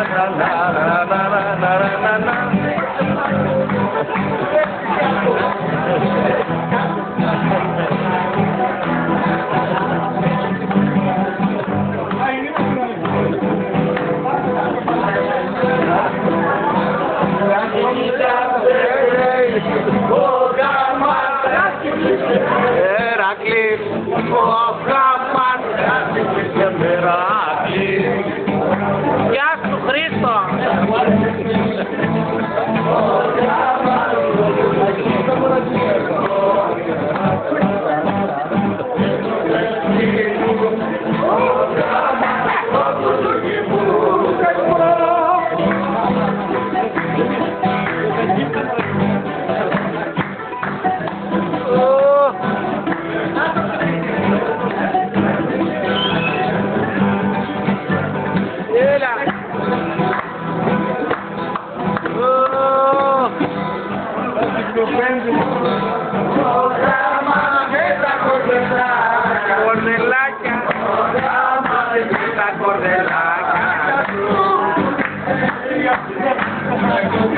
Oh, God, my God, you're my God. Thank you.